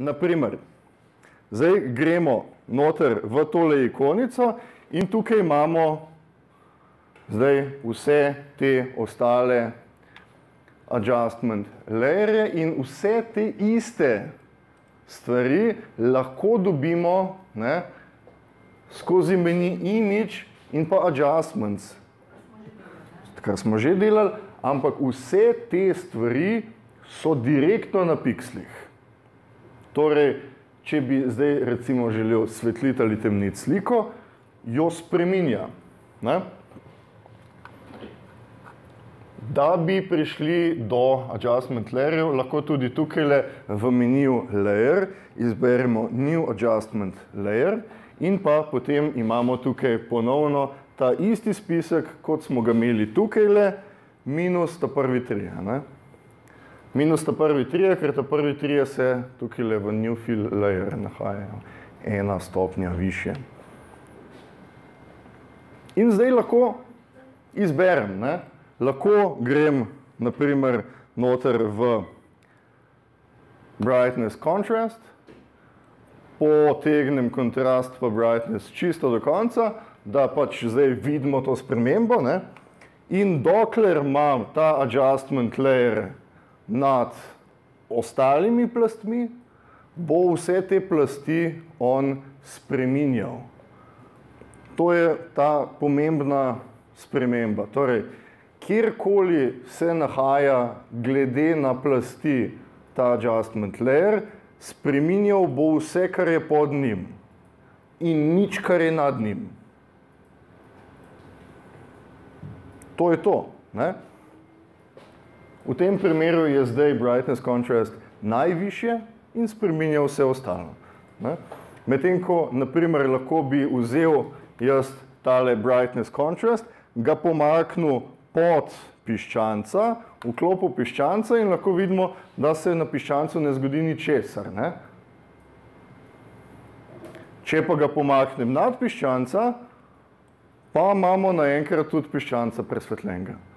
naprimer, zdaj gremo noter v tole ikonico in tukaj imamo zdaj vse te ostale adjustment layerje in vse te iste stvari lahko dobimo ne, skozi meni image in pa adjustments, kar smo že delali, ampak vse te stvari so direktno na pikslih. Torej, če bi zdaj recimo želel svetliti ali temniti sliko, jo spreminja. Ne? Da bi prišli do adjustment layerjev, lahko tudi tukaj v meniju layer izberemo new adjustment layer in pa potem imamo tukaj ponovno ta isti spisek, kot smo ga imeli tukaj, minus ta prvi trije. Ne? Minus ta prvi trije, ker ta prvi trije se tukaj v new fill layer nahajajo ena stopnja više. In zdaj lahko izberem, ne? lahko grem naprimer noter v brightness contrast, potegnem kontrast pa brightness čisto do konca, da pač zdaj vidimo to spremembo. Ne? In dokler imam ta adjustment layer nad ostalimi plastmi, bo vse te plasti on spreminjal. To je ta pomembna sprememba. Torej, kjerkoli se nahaja glede na plasti ta adjustment layer, spreminjal bo vse, kar je pod njim in nič, kar je nad njim. To je to. Ne? V tem primeru je zdaj brightness contrast najvišje in spreminja vse ostalo. Medtem ko, naprimer, lahko bi vzel jaz tale brightness contrast, ga pomaknil pod piščanca, vklopil piščanca in lahko vidimo, da se na piščancu ne zgodi ničesar. Ne? Če pa ga pomaknem nad piščanca, pa imamo naenkrat tudi piščanca presvetljenega.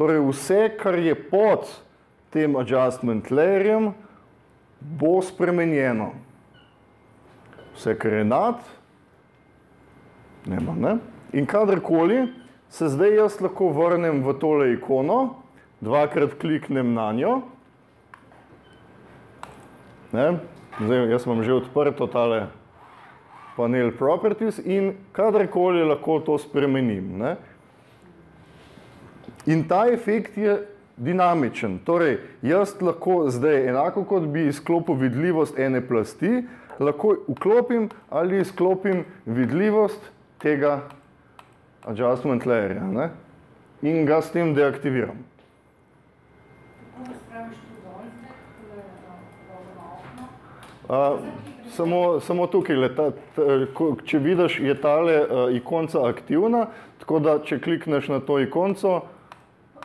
Torej vse, kar je pod tem adjustment layerjem, bo spremenjeno. Vse, kar je nad, nema, ne? In kadarkoli se zdaj jaz lahko vrnem v tole ikono, dvakrat kliknem na njo, ne? Zdaj, jaz imam že odprto tale panel properties in kadarkoli lahko to spremenim. Ne? In ta efekt je dinamičen. Torej, jaz lahko zdaj, enako kot bi izklopil vidljivost ene plasti, lahko vklopim ali izklopim vidljivost tega adjustment layerja ne? in ga s tem deaktiviram. Uh, samo, samo tukaj, ta, ta, če vidiš, je tale uh, ikonca aktivna, tako da če klikneš na to ikonco,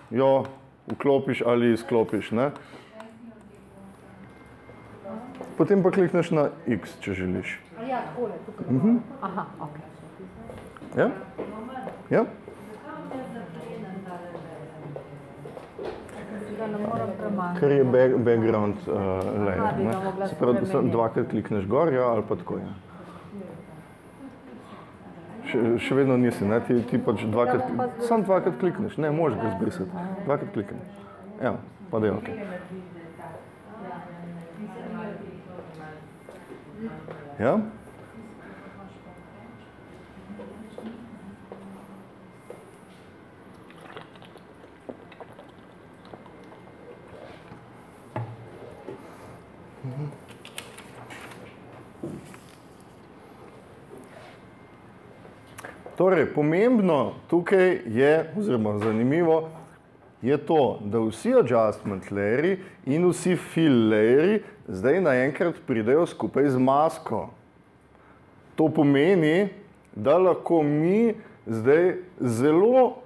jo vklopiš ali izklopiš. Ne? Potem pa klikneš na X, če želiš. Ja, takole, tukaj. Uh -huh. Aha, ok. Ja? Ja? Ker je back, background uh, layer. Aha, Ne? Se pravi, dvakrat klikneš gor, ja, ali pa tako. Ja. Še, še vedno nisi, ne? Ti, ti pač dvakrat, Ja, pa sam dvakrat klikneš, ne, možeš ga zbrisati. Dvakrat klikneš. Ja, pa da je ok. Ja? Torej, pomembno tukaj je, oziroma zanimivo, je to, da vsi adjustment layeri in vsi fill layeri zdaj naenkrat pridejo skupaj z masko. To pomeni, da lahko mi zdaj zelo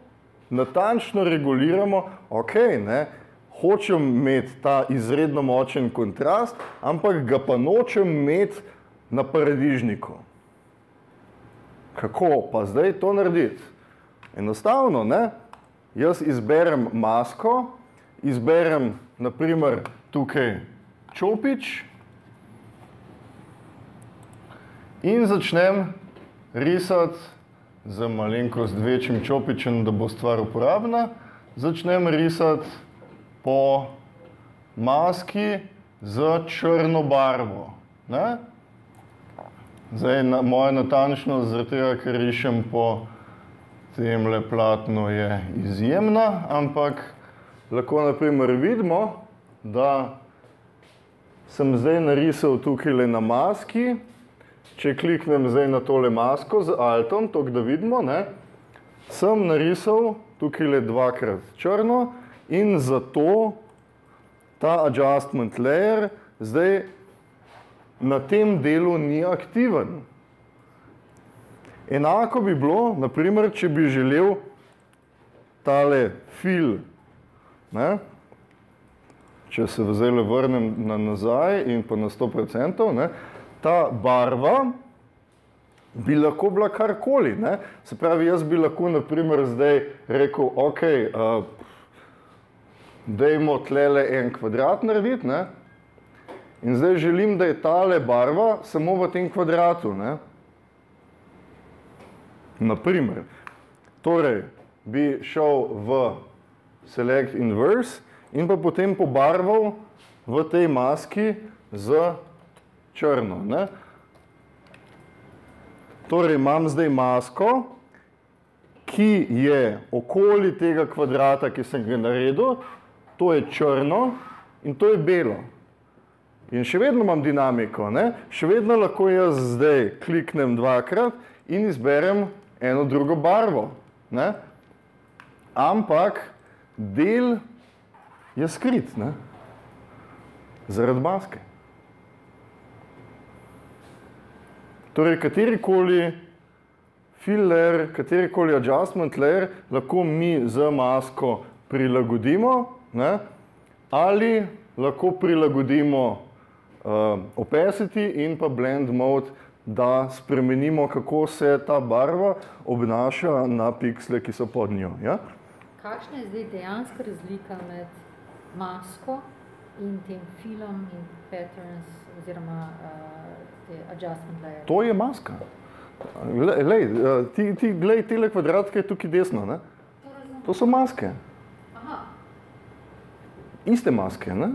natančno reguliramo, ok, ne, hočem imeti ta izredno močen kontrast, ampak ga pa nočem imeti na paradižniku. Kako pa zdaj to narediti? Enostavno, ne? Jaz izberem masko, izberem naprimer tukaj čopič in začnem risati z malenkost večjim čopičem, da bo stvar uporabna. Začnem risati po maski z črno barvo. Ne? Zdaj, na, moja natančnost, zaradi tega, ker rišem po tem le platnu, je izjemna, ampak lahko naprimer vidimo, da sem zdaj narisal tukaj le na maski. Če kliknem zdaj na tole masko z altom, to da vidimo, ne, sem narisal tukaj le dvakrat črno in zato ta adjustment layer zdaj na tem delu ni aktiven. Enako bi bilo, naprimer, če bi želel tale fil, ne, če se zdaj vrnem na nazaj in pa na 100%, ne, ta barva bi lahko bila karkoli. Ne. Se pravi, jaz bi lahko naprimer zdaj rekel, ok, uh, dajmo tlele en kvadrat narediti, ne, In zdaj želim, da je tale barva samo v tem kvadratu. Ne? Naprimer, torej bi šel v Select Inverse in pa potem pobarval v tej maski z črno. Ne? Torej imam zdaj masko, ki je okoli tega kvadrata, ki sem ga naredil, to je črno in to je belo. In še vedno imam dinamiko, ne? še vedno lahko jaz zdaj kliknem dvakrat in izberem eno drugo barvo. Ne? Ampak del je skrit, ne? zaradi maske. Torej, katerikoli fill layer, katerikoli adjustment layer lahko mi z masko prilagodimo ne? ali lahko prilagodimo uh, opacity in pa blend mode, da spremenimo, kako se ta barva obnaša na piksle, ki so pod njo. Ja? Kakšna je zdaj dejanska razlika med masko in tem filom in patterns oziroma uh, te adjustment layer? To je maska. Lej, lej, ti, ti glej tele kvadratke tukaj desno, ne? To so maske. Aha. Iste maske, ne?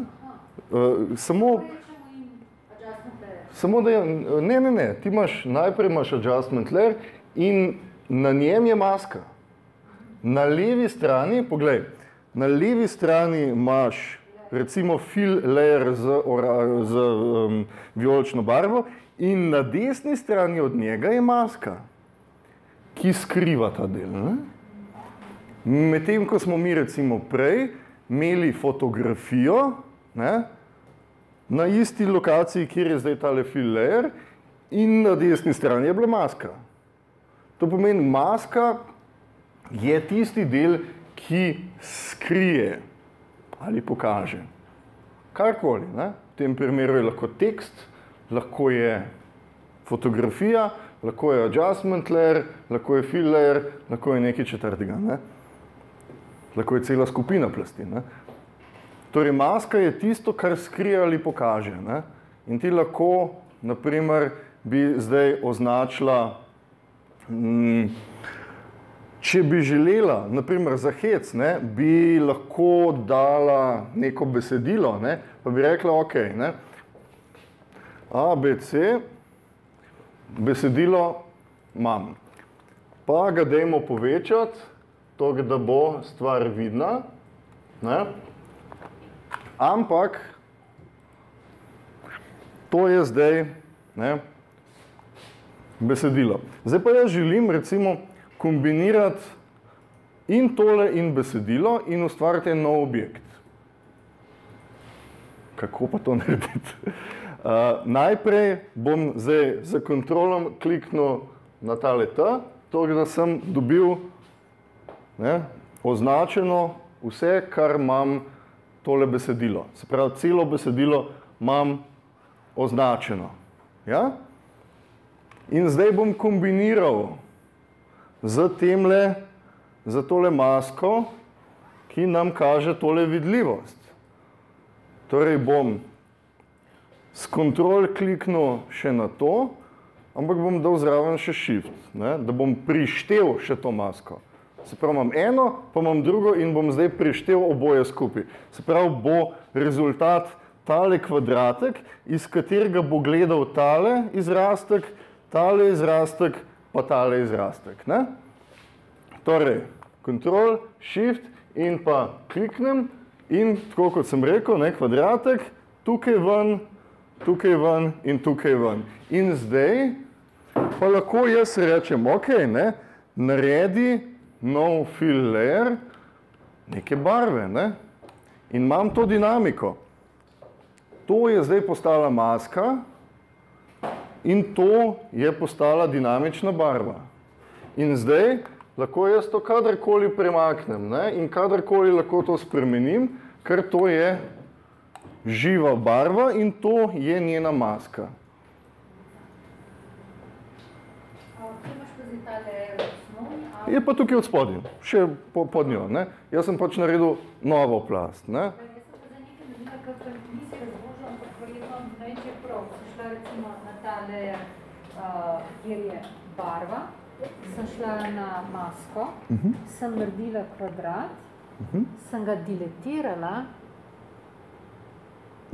Uh, samo... Samo da je, ne, ne, ne, ti imaš, najprej imaš adjustment layer in na njem je maska. Na levi strani, poglej, na levi strani imaš recimo fill layer z, ora, z um, vijolično barvo in na desni strani od njega je maska, ki skriva ta del. Ne? Medtem, ko smo mi recimo prej imeli fotografijo, ne, na isti lokaciji, kjer je zdaj tale fill layer in na desni strani je bila maska. To pomeni, maska je tisti del, ki skrije ali pokaže. Karkoli, ne? v tem primeru je lahko tekst, lahko je fotografija, lahko je adjustment layer, lahko je fill layer, lahko je nekaj četrtega. Ne? Lahko je cela skupina plasti. Ne? Torej, maska je tisto, kar skrije ali pokaže. Ne? In ti lahko, naprimer, bi zdaj označila, mm, če bi želela, naprimer za hec, ne, bi lahko dala neko besedilo, ne, pa bi rekla, ok, ne, ABC, besedilo imam. Pa ga dajmo povečati, to, da bo stvar vidna. Ne. Ampak to je zdaj ne, besedilo. Zdaj pa jaz želim recimo kombinirati in tole in besedilo in ustvariti en nov objekt. Kako pa to narediti? Uh, najprej bom zdaj za kontrolom kliknil na tale T, to, da sem dobil ne, označeno vse, kar imam tole besedilo. Se pravi, celo besedilo imam označeno. Ja? In zdaj bom kombiniral z temle, za tole masko, ki nam kaže tole vidljivost. Torej bom s kontrol kliknil še na to, ampak bom dal zraven še shift, ne, da bom prištel še to masko. Se pravi, imam eno, pa imam drugo in bom zdaj prištel oboje skupaj. Se pravi, bo rezultat tale kvadratek, iz katerega bo gledal tale izrastek, tale izrastek, pa tale izrastek. Ne? Torej, Ctrl, Shift in pa kliknem in tako kot sem rekel, ne, kvadratek, tukaj ven, tukaj ven in tukaj ven. In zdaj pa lahko jaz rečem, ok, ne, naredi nov fill layer neke barve. Ne? In imam to dinamiko. To je zdaj postala maska in to je postala dinamična barva. In zdaj lahko jaz to kadarkoli premaknem ne? in kadarkoli lahko to spremenim, ker to je živa barva in to je njena maska. Je pa tukaj od spodaj, še po, pod njo. Ne? Jaz sem pač naredil novo plast. Ne? kjer je barva, sem šla na masko, uh -huh. sem naredila kvadrat, uh -huh. sem ga diletirala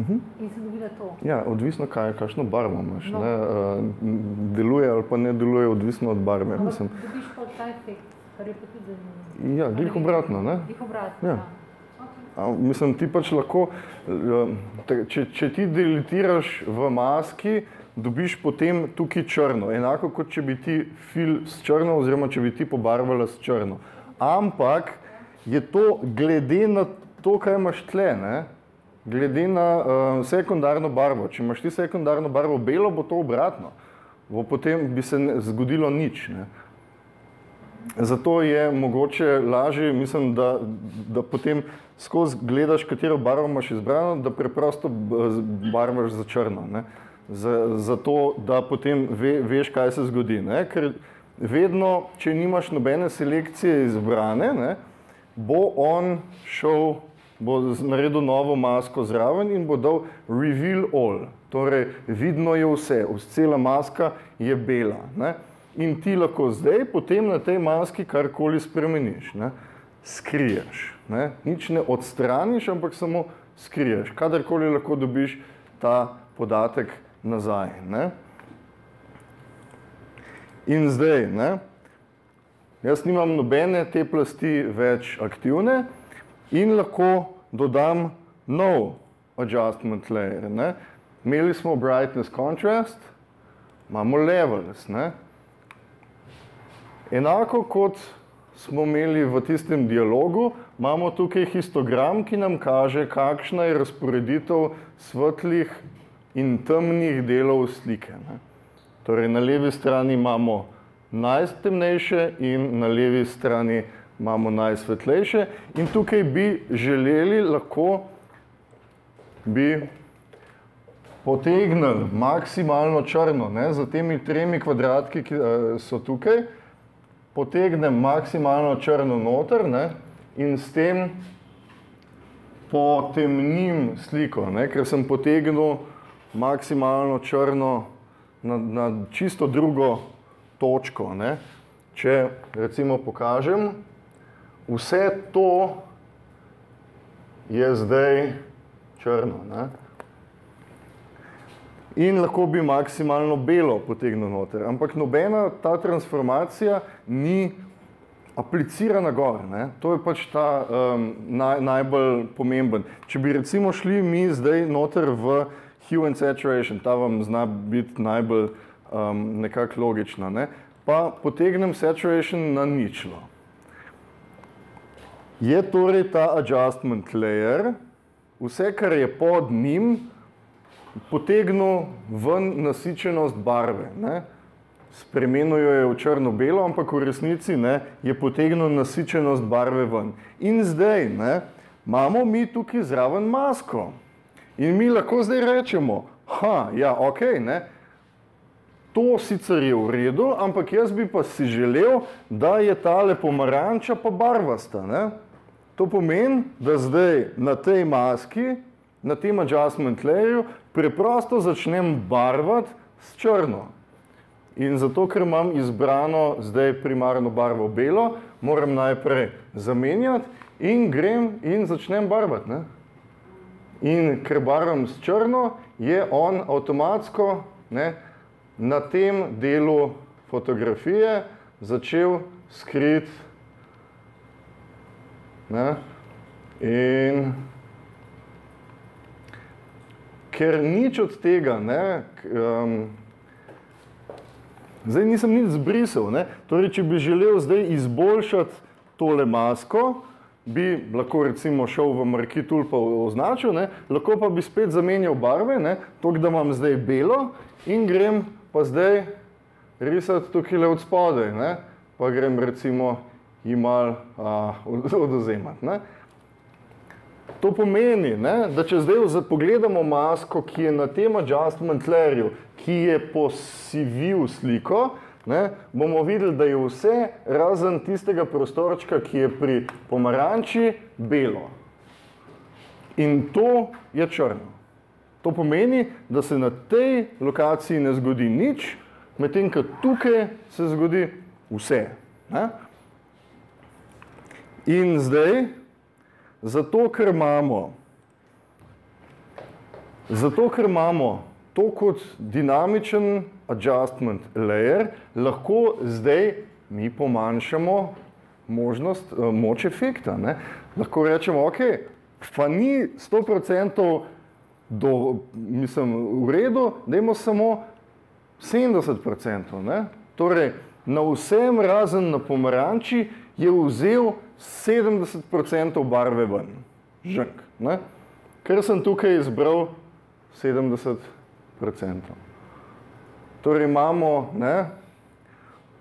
uh -huh. in sem dobila to. Ja, odvisno, kaj, kakšno barvo imaš. No. Ne? Uh, deluje ali pa ne deluje, odvisno od barve. Ampak dobiš pa ta efekt, kar je pa tudi zanimivo. Ja, glih obratno. Ne? Glih obratno, ja. ja. A, mislim, ti pač lahko, če, če ti deletiraš v maski, dobiš potem tukaj črno, enako kot če bi ti fil s črno oziroma če bi ti pobarvala s črno. Ampak je to glede na to, kaj imaš tle, ne? Glede na uh, sekundarno barvo. Če imaš ti sekundarno barvo belo, bo to obratno. Bo potem bi se ne, zgodilo nič. Ne? Zato je mogoče lažje, mislim, da, da potem skozi gledaš, katero barvo imaš izbrano, da preprosto barvaš za črno. Ne? zato, da potem ve, veš, kaj se zgodi. Ne? Ker vedno, če nimaš nobene selekcije izbrane, ne, bo on šel, bo naredil novo masko zraven in bo dal reveal all. Torej, vidno je vse, cela maska je bela. Ne? In ti lahko zdaj potem na tej maski karkoli spremeniš. Ne? Skriješ. Ne? Nič ne odstraniš, ampak samo skriješ. Kadarkoli lahko dobiš ta podatek nazaj. Ne? In zdaj, ne? jaz nimam nobene te plasti več aktivne in lahko dodam nov adjustment layer. Ne? Imeli smo brightness contrast, imamo levels. Ne? Enako kot smo imeli v tistem dialogu, imamo tukaj histogram, ki nam kaže, kakšna je razporeditev svetlih in temnih delov slike. Ne. Torej, na levi strani imamo najtemnejše in na levi strani imamo najsvetlejše in tukaj bi želeli lahko bi potegnili maksimalno črno, ne, za temi tremi kvadratki, ki so tukaj, potegnem maksimalno črno noter ne, in s tem potemnim sliko, ne, ker sem potegnil maksimalno črno na, na čisto drugo točko. Ne? Če recimo pokažem, vse to je zdaj črno. Ne? In lahko bi maksimalno belo potegnil noter, ampak nobena ta transformacija ni aplicirana gor. Ne? To je pač ta um, naj, najbolj pomemben. Če bi recimo šli mi zdaj noter v hue and saturation, ta vam zna biti najbolj um, nekako logična. Ne? Pa potegnem saturation na ničlo. Je torej ta adjustment layer, vse, kar je pod njim, potegnil ven nasičenost barve. Ne? Spremenil jo je v črno-belo, ampak v resnici ne, je potegnil nasičenost barve ven. In zdaj ne, imamo mi tukaj zraven masko. In mi lahko zdaj rečemo, da ja, ok, ne, to sicer je v redu, ampak jaz bi pa si želel, da je tale pomaranča pa barvasta. Ne. To pomeni, da zdaj na tej maski na tem adjustment layerju preprosto začnem barvati s črno. In zato, ker imam izbrano zdaj primarno barvo belo, moram najprej zamenjati in grem in začnem barvati. Ne? In ker barvam s črno, je on avtomatsko ne, na tem delu fotografije začel skrit. Ne? In ker nič od tega, ne, um, zdaj nisem nič zbrisal, ne, torej, če bi želel zdaj izboljšati tole masko, bi lahko recimo šel v Marki Tool pa označil, ne, lahko pa bi spet zamenjal barve, ne, to, da imam zdaj belo in grem pa zdaj risati tukaj od spodaj, ne, pa grem recimo jim mal odozemati. Ne. To pomeni, ne, da če zdaj pogledamo masko, ki je na tem adjustment layerju, ki je posivil sliko, ne, bomo videli, da je vse razen tistega prostorčka, ki je pri pomaranči, belo. In to je črno. To pomeni, da se na tej lokaciji ne zgodi nič, medtem ko tukaj se zgodi vse. Ne. In zdaj, zato ker imamo, zato ker imamo to kot dinamičen adjustment layer, lahko zdaj mi pomanjšamo možnost, uh, moč efekta. Ne? Lahko rečemo, ok, pa ni 100% do, mislim, v redu, dajmo samo 70%. Ne? Torej, na vsem razen na pomaranči je vzel 70% barve ven, žnk. Ne? Ker sem tukaj izbral 70%. Torej imamo ne,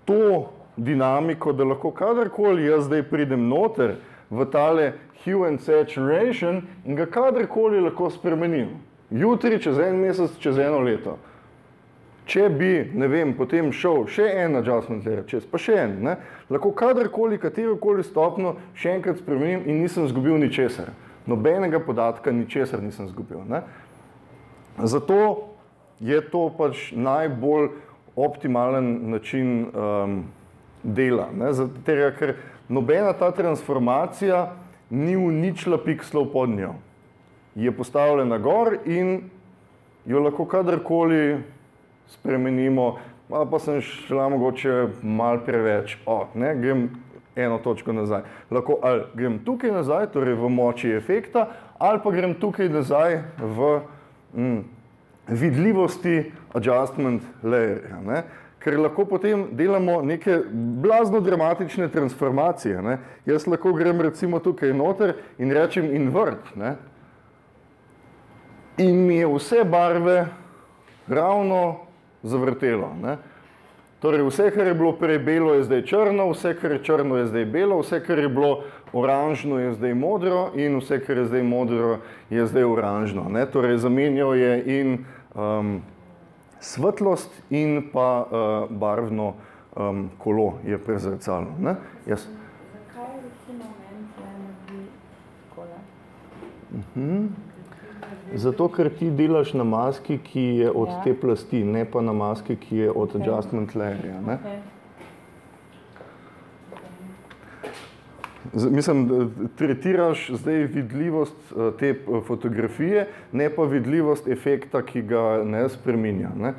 to dinamiko, da lahko kadarkoli jaz zdaj pridem noter v tale hue and saturation in ga kadarkoli lahko spremenim. Jutri, čez en mesec, čez eno leto. Če bi, ne vem, potem šel še en adjustment layer čez, pa še en, ne, lahko kadarkoli, katerokoli stopno še enkrat spremenim in nisem zgubil ničesar. Nobenega podatka, ničesar nisem zgubil. Ne. Zato je to pač najbolj optimalen način um, dela. Ne? Zato, ker nobena ta transformacija ni uničila pikslov pod njo. Je postavljena gor in jo lahko kadarkoli spremenimo, pa sem šla mogoče mal preveč, o, ne, grem eno točko nazaj. Lahko ali grem tukaj nazaj, torej v moči efekta, ali pa grem tukaj nazaj v mm, vidljivosti adjustment layerja. Ne? Ker lahko potem delamo neke blazno dramatične transformacije. Ne? Jaz lahko grem recimo tukaj noter in rečem invert. Ne? In mi je vse barve ravno zavrtelo. Ne? Torej vse, kar je bilo prej belo, je zdaj črno, vse, kar je črno, je zdaj belo, vse, kar je bilo oranžno, je zdaj modro in vse, kar je zdaj modro, je zdaj oranžno. Ne? Torej zamenjal je in um, svetlost in pa uh, barvno um, kolo je prezrcalo. Ne? Jaz. Zakaj recimo meni tle naredi kola? Uh -huh. Zato, ker ti delaš na maski, ki je od ja. te plasti, ne pa na maski, ki je od okay. adjustment layerja. Okay. Mislim, tretiraš zdaj vidljivost eh, te eh, fotografije, ne pa vidljivost efekta, ki ga ne spreminja. Ne.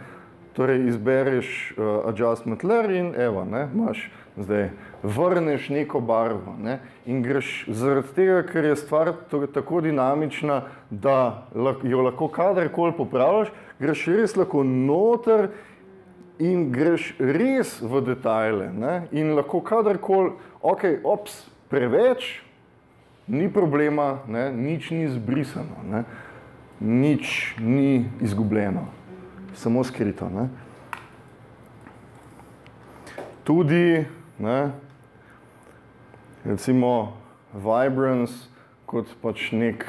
Torej, izbereš uh, adjustment layer in evo, ne, imaš zdaj, vrneš neko barvo ne, in greš zaradi tega, ker je stvar tako dinamična, da jo lahko kadarkoli popravljaš, greš res lahko noter in greš res v detajle ne, in lahko kadarkoli, ok, ops, preveč, ni problema, ne, nič ni zbrisano, ne, nič ni izgubljeno, samo skrito. Ne. Tudi, ne, recimo, Vibrance kot pač nek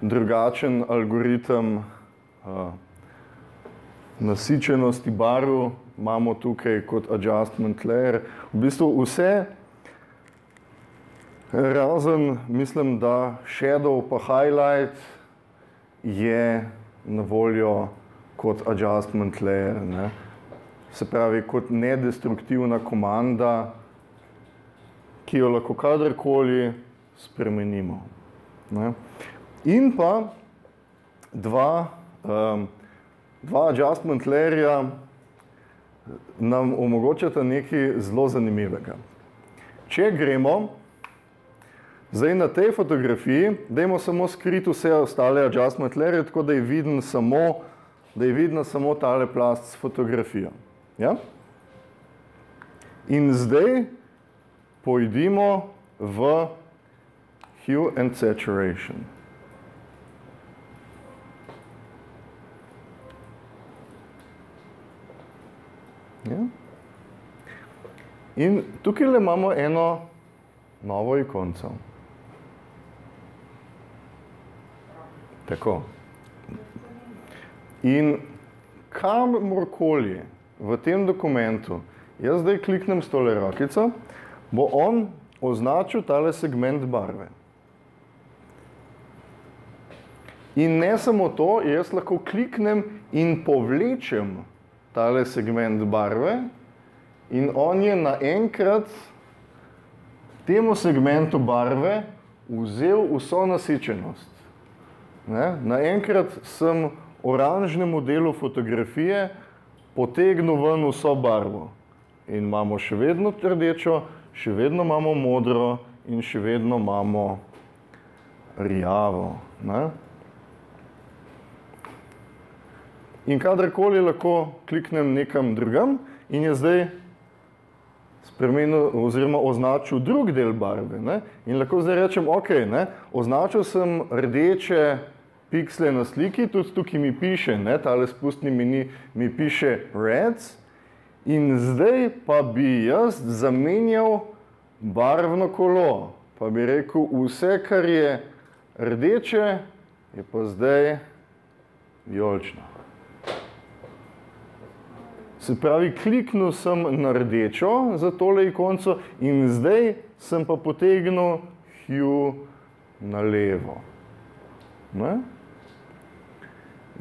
drugačen algoritem uh, nasičenosti barv imamo tukaj kot adjustment layer. V bistvu vse Razen, mislim, da shadow pa highlight je na voljo kot adjustment layer, ne. Se pravi kot nedestruktivna komanda, ki jo lahko kadarkoli spremenimo. Ne. In pa dva, um, dva adjustment layerja nam omogočata nekaj zelo zanimivega. Če gremo zdaj na tej fotografiji, dajmo samo skriti vse ostale adjustment layerje, tako da je viden samo, da je vidna samo tale plast s fotografijo. Ja? In zdaj pojdimo v hue and saturation. Ja. In tukaj imamo eno novo ikonco. Tako. In kamorkoli v tem dokumentu jaz zdaj kliknem s tole rokico, bo on označil tale segment barve. In ne samo to, jaz lahko kliknem in povlečem tale segment barve in on je naenkrat temu segmentu barve vzel vso nasičenost. Naenkrat sem oranžnemu delu fotografije potegnil ven vso barvo. In imamo še vedno rdečo, še vedno imamo modro in še vedno imamo rjavo. Ne? In kadarkoli lahko kliknem nekam drugam in je zdaj spremenil oziroma označil drug del barve. Ne? In lahko zdaj rečem, ok, ne? označil sem rdeče piksle na sliki, tudi tukaj mi piše, ne? tale spustni meni mi piše reds in zdaj pa bi jaz zamenjal barvno kolo, pa bi rekel, vse, kar je rdeče, je pa zdaj vijolično. Se pravi, kliknil sem na rdečo za tole ikonco in zdaj sem pa potegnil hue na levo. Ne?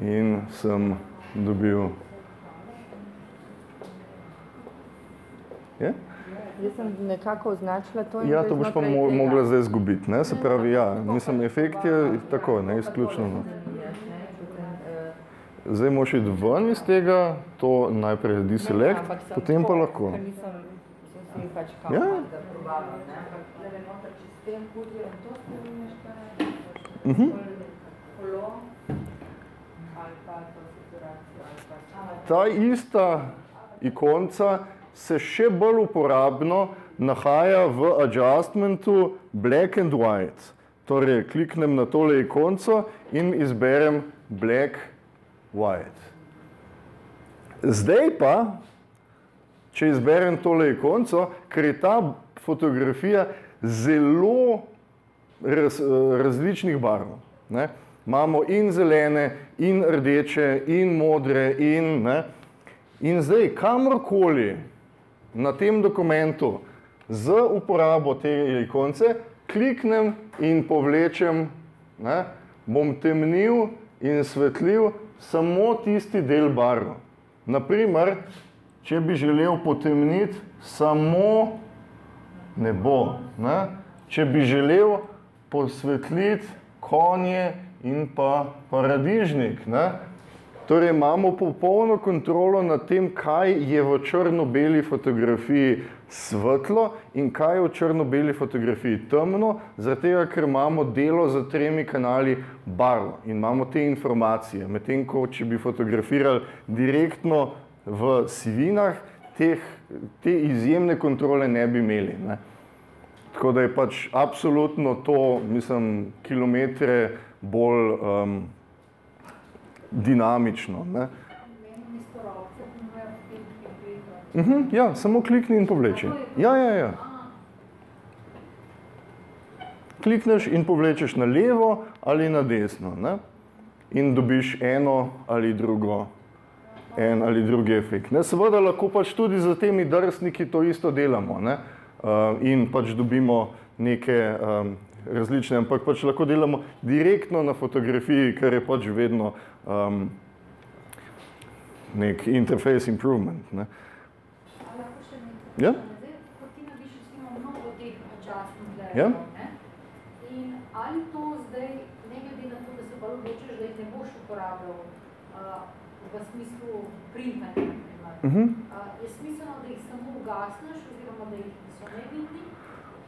In sem dobil. Je? Jaz sem nekako označila to Ja, to boš pa mo mogla zdaj zgubiti, ne? Se pravi, ja, mislim, efekt je tako, ne, izključno. No. Zdaj moraš iti ven iz tega, to najprej deselect, potem pa lahko. Pač Ja. da Ta ista ikonca se še bolj uporabno nahaja v adjustmentu black and white. Torej, kliknem na tole ikonco in izberem black, white. Zdaj pa, če izberem tole ikonco, ker je ta fotografija zelo raz, različnih barv. Ne? Imamo in zelene, in rdeče, in modre, in, ne? in zdaj kamorkoli na tem dokumentu z uporabo te ikonce kliknem in povlečem, ne? bom temnil in svetlil samo tisti del barv. Naprimer, če bi želel potemniti samo nebo, ne? če bi želel posvetliti konje in pa paradižnik. Ne? Torej imamo popolno kontrolo nad tem, kaj je v črno-beli fotografiji svetlo in kaj je v črno-beli fotografiji temno, tega, ker imamo delo z tremi kanali barv in imamo te informacije. Medtem ko, če bi fotografirali direktno v sivinah, teh, te izjemne kontrole ne bi imeli. Ne? Tako da je pač absolutno to, mislim, kilometre bolj um, dinamično. Ne? Uh -huh, ja, samo klikni in povleči. Ja, ja, ja. Klikneš in povlečeš na levo ali na desno. Ne? In dobiš eno ali drugo, en ali drugi efekt. Ne? Seveda lahko pač tudi z temi drsniki to isto delamo. Ne? Uh, in pač dobimo neke um, različne, ampak pač lahko delamo direktno na fotografiji, kar je pač vedno um, nek interface improvement. Ne. Ja. Ja. In ali to zdaj, ne glede na to, da se pa odločiš, da jih ne boš uporabljal uh, v smislu printanja, Uh -huh. uh, je smiselno, da jih samo ugasneš oziroma da jih so nevidni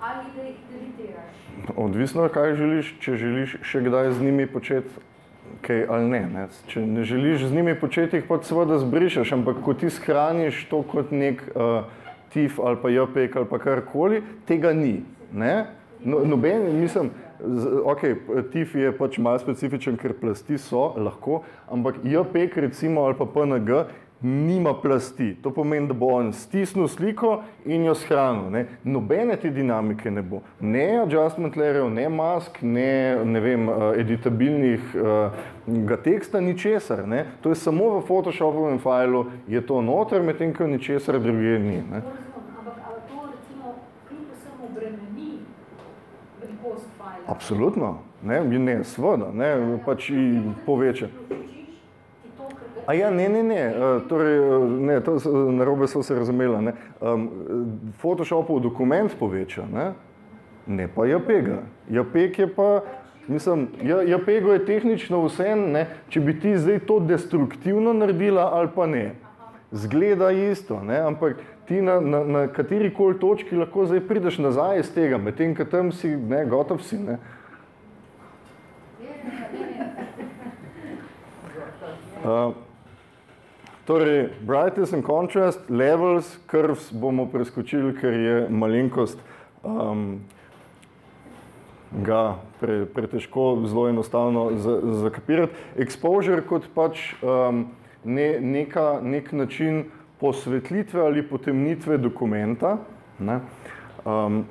ali da jih delitiraš? Odvisno, kaj želiš, če želiš še kdaj z njimi početi kaj ali ne. ne. Če ne želiš z njimi početi, jih pač seveda zbrišeš, ampak ko ti shraniš to kot nek uh, TIFF ali pa JPEG ali pa karkoli, tega ni. No, noben, mislim, z, ok, TIFF je pač malo specifičen, ker plasti so, lahko, ampak JPEG recimo ali pa PNG nima plasti. To pomeni, da bo on stisnil sliko in jo shranil. Ne? Nobene te dinamike ne bo. Ne adjustment layerjev, ne mask, ne, ne vem, eh, editabilnih uh, teksta, ničesar. Ne? To je samo v Photoshopovem fajlu, je to noter, medtem ko ničesar druge ni. Ne? To razumem, ampak ali to recimo kljub vsemu bremeni velikost fajla? Absolutno, ne, ne seveda, ne, pač i poveča. Vključiš ti to, ker ga- A ja, ne, ne, ne, eh, torej, eh, ne, to narobe so se razumela, ne. Um, Photoshopov dokument poveča, ne, ne pa JPEG-a. JPEG je pa, mislim, J- JPEG je tehnično vse, ne, če bi ti zdaj to destruktivno naredila ali pa ne. Zgleda isto, ne, ampak ti na, na, na kateri koli točki lahko zdaj prideš nazaj iz tega, medtem ko tam si, ne, gotov si, ne. Uh, torej, brightness and contrast, levels, curves bomo preskočili, ker je malenkost um, ga pre, pretežko, zelo enostavno za, zakapirati. Exposure kot pač um, ne, neka, nek način posvetlitve ali potemnitve dokumenta. Ne? Um,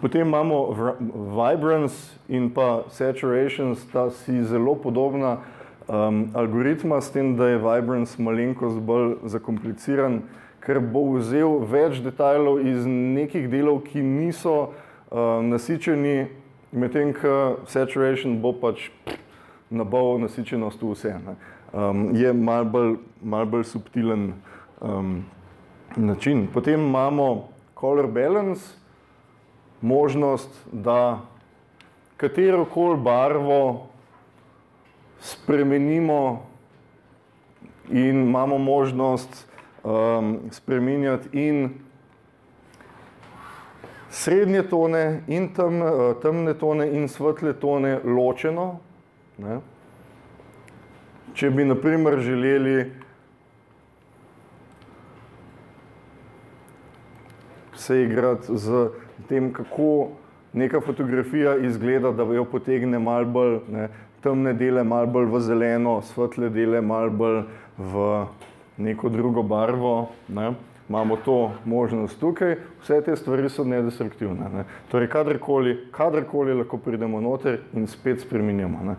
Potem imamo vibrance in pa saturation, sta si zelo podobna um, algoritma, s tem, da je vibrance malenkost bolj zakompliciran, ker bo vzel več detajlov iz nekih delov, ki niso um, nasičeni, medtem ko saturation bo pač nabal nasičenost v vse. Ne. Um, je mal bolj, mal bolj subtilen um, način. Potem imamo color balance, možnost, da katero koli barvo spremenimo in imamo možnost um, spreminjati in srednje tone in tem, eh, temne tone in svetle tone ločeno. Ne? Če bi naprimer želeli se igrati z tem, kako neka fotografija izgleda, da jo potegne malo bolj ne, temne dele, malo bolj v zeleno, svetle dele, malo bolj v neko drugo barvo. Ne. Imamo to možnost tukaj, vse te stvari so nedestruktivne. Ne. Torej, kadarkoli, kadarkoli lahko pridemo noter in spet spremenjamo. Ne.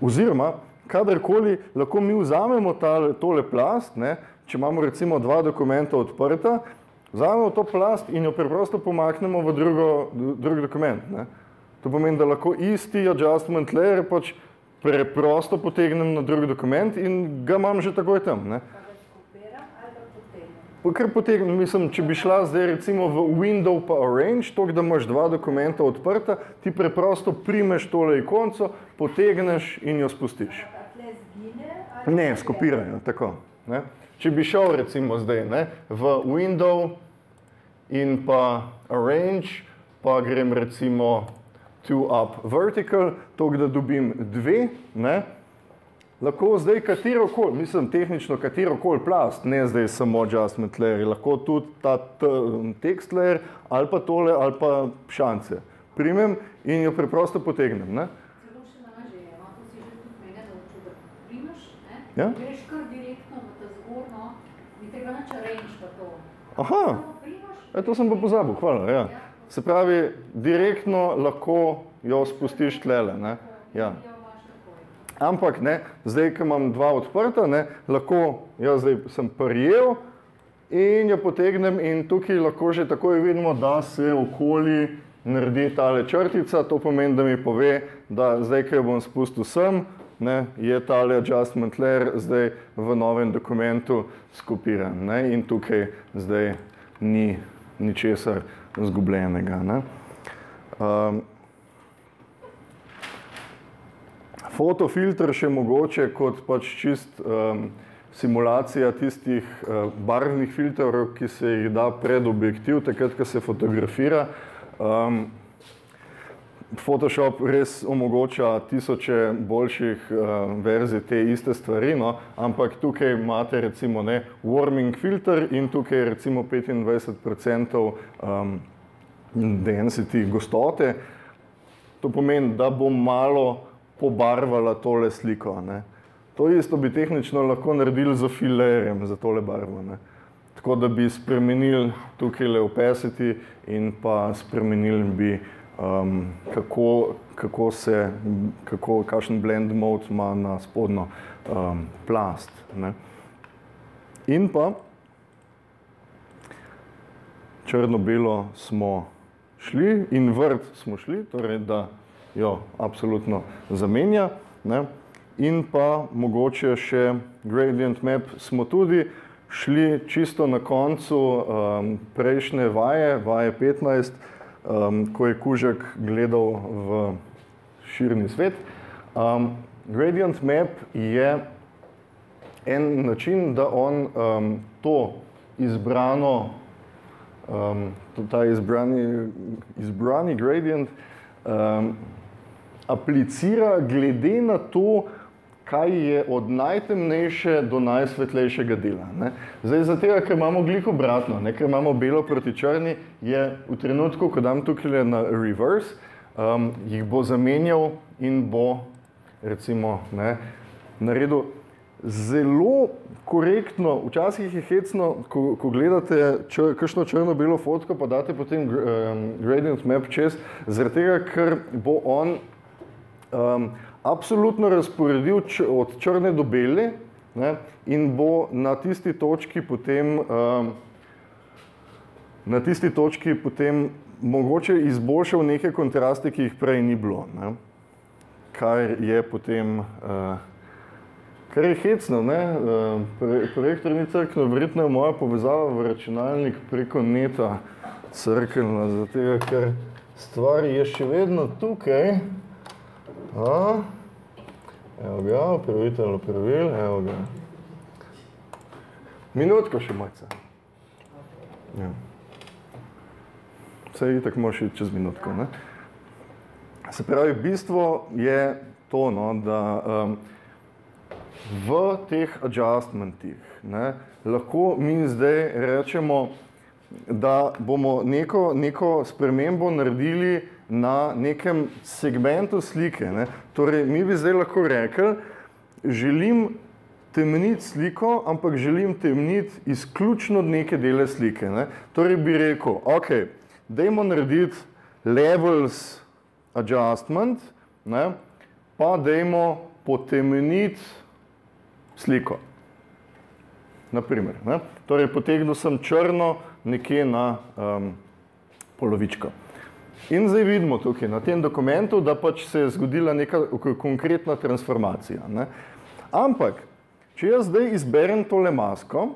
Oziroma, kadarkoli lahko mi vzamemo ta, tole plast, ne, če imamo recimo dva dokumenta odprta, Vzamemo to plast in jo preprosto pomaknemo v drugo, drug dokument. Ne. To pomeni, da lahko isti adjustment layer pač preprosto potegnem na drug dokument in ga imam že takoj tam. Ne. Kar potegnem, mislim, če bi šla zdaj recimo v window pa arrange, to, da imaš dva dokumenta odprta, ti preprosto primeš tole ikonco, potegneš in jo spustiš. Ne, skopirajo, tako. Ne. Če bi šel recimo zdaj ne, v window in pa arrange, pa grem recimo two up vertical, to, da dobim dve, ne, lahko zdaj katero koli, mislim tehnično katero koli plast, ne zdaj samo adjustment layer, lahko tudi ta text layer ali pa tole ali pa šance. Primem in jo preprosto potegnem. Ne. Celo še lažje je, no, to si že tudi mene naučil, da primaš, ne, Ja. greš kar direktno v ta zgornjo, ni tega nič arrange pa to. Aha. E, to sem pa pozabil, hvala. Ja. Se pravi, direktno lahko jo spustiš tlele. Ne? Ja. Ampak ne, zdaj, ko imam dva odprta, ne, lahko jaz zdaj sem prijel in jo potegnem in tukaj lahko že takoj vidimo, da se okoli naredi tale črtica, to pomeni, da mi pove, da zdaj, ko jo bom spustil sem, ne, je tale adjustment layer zdaj v novem dokumentu skopiran ne, in tukaj zdaj ni ničesar zgubljenega. Ne. Um, fotofilter še mogoče kot pač čist um, simulacija tistih uh, barvnih filtrov, ki se jih da pred objektiv, takrat, ko se fotografira. Um, Photoshop res omogoča tisoče boljših uh, verzij te iste stvari, no? ampak tukaj imate recimo ne, warming filter in tukaj recimo 25% um, density gostote. To pomeni, da bom malo pobarvala tole sliko. Ne? To isto bi tehnično lahko naredili z filerjem za tole barvo. Ne? Tako da bi spremenili tukaj opacity in pa spremenili bi um, kako, kako se, kako, kakšen blend mode ima na spodnjo um, plast. Ne? In pa črno-belo smo šli in vrt smo šli, torej da jo absolutno zamenja. Ne? In pa mogoče še gradient map smo tudi šli čisto na koncu um, prejšnje vaje, vaje 15, um, ko je kužek gledal v širni svet. Um, gradient map je en način, da on um, to izbrano, um, ta izbrani, izbrani gradient um, aplicira glede na to, kaj je od najtemnejše do najsvetlejšega dela. Ne. Zdaj, zato, ker imamo glik obratno, ne, ker imamo belo proti črni, je v trenutku, ko dam tukaj na reverse, um, jih bo zamenjal in bo recimo ne, naredil zelo korektno, včasih je hecno, ko, ko gledate čr, kakšno črno-belo fotko, pa date potem um, gradient map čez, zaradi tega, ker bo on um, absolutno razporedil od črne do bele ne, in bo na tisti točki potem, um, na tisti točki potem mogoče izboljšal neke kontraste, ki jih prej ni bilo. Ne. Kar je potem, uh, kar je hecno, ne, uh, projektor ni crkno, verjetno je moja povezava v računalnik preko neta crkvena, zato ker stvar je še vedno tukaj. A? Evo ga, upravitelj upravil, evo ga. Minutko še malce. Ja. Vse itak moraš iti čez minutko. Ne? Se pravi, bistvo je to, no, da um, v teh adjustmentih ne, lahko mi zdaj rečemo, da bomo neko, neko spremembo naredili na nekem segmentu slike. Ne. Torej, mi bi zdaj lahko rekli, želim temniti sliko, ampak želim temniti izključno neke dele slike. Ne. Torej bi rekel, ok, dajmo narediti levels adjustment, ne, pa dajmo potemniti sliko. Naprimer, ne. Torej, potegnil sem črno nekje na um, polovičko. In zdaj vidimo tukaj na tem dokumentu, da pač se je zgodila neka konkretna transformacija. Ne. Ampak, če jaz zdaj izberem tole masko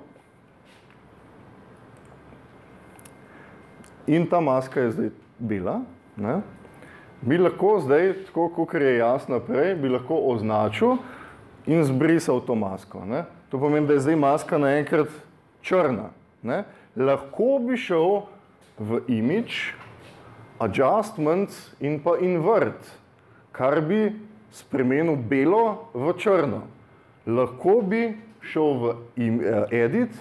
in ta maska je zdaj bila, ne, bi lahko zdaj, tako kot je jasno prej, bi lahko označil in zbrisal to masko. Ne. To pomeni, da je zdaj maska naenkrat črna. Ne. Lahko bi šel v image, adjustments in pa invert, kar bi spremenil belo v črno. Lahko bi šel v eh, edit,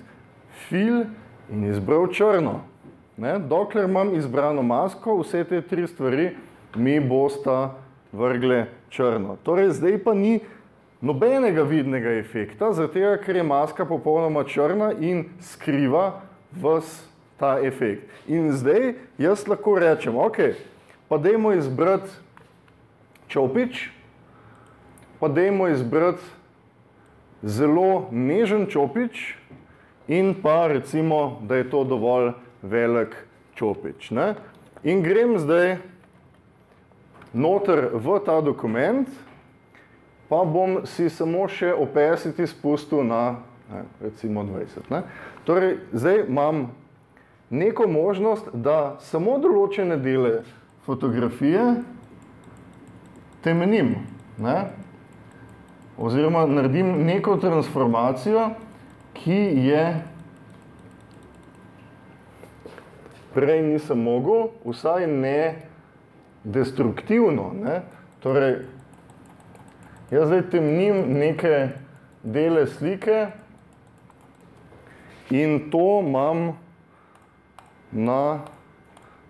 fill in izbral črno. Ne? Dokler imam izbrano masko, vse te tri stvari mi bosta vrgle črno. Torej, zdaj pa ni nobenega vidnega efekta, zato ker je maska popolnoma črna in skriva vse ta efekt. In zdaj jaz lahko rečem, ok, pa dajmo izbrati čopič, pa dajmo izbrati zelo nežen čopič in pa recimo, da je to dovolj velik čopič. Ne? In grem zdaj noter v ta dokument, pa bom si samo še opacity spustil na ne, recimo 20. Ne. Torej, zdaj imam neko možnost, da samo določene dele fotografije temenim. Ne. Oziroma naredim neko transformacijo, ki je prej nisem mogel, vsaj ne destruktivno. Ne. Torej, jaz zdaj temnim neke dele slike in to imam na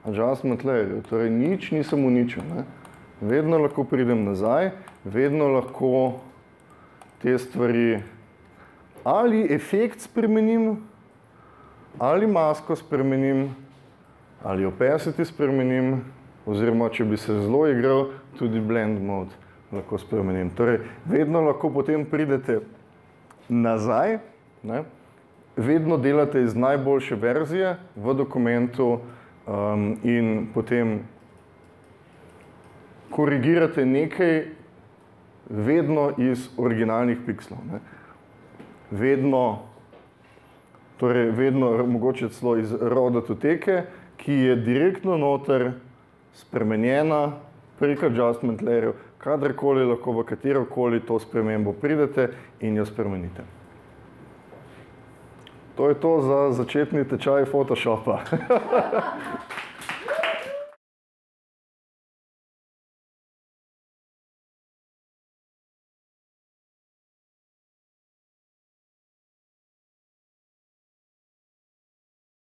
adjustment layerju, torej nič nisem uničil. Ne. Vedno lahko pridem nazaj, vedno lahko te stvari ali efekt spremenim, ali masko spremenim, ali opacity spremenim, oziroma če bi se zelo igral, tudi blend mode lahko spremenim. Torej, vedno lahko potem pridete nazaj, ne? Vedno delate iz najboljše verzije v dokumentu um, in potem korigirate nekaj vedno iz originalnih pikslov. Ne? Vedno, torej vedno, mogoče celo iz raw datoteke, ki je direktno noter spremenjena prek adjustment layerjev, kadarkoli lahko v katerokoli to spremembo pridete in jo spremenite. To je to za začetni tečaj Photoshopa.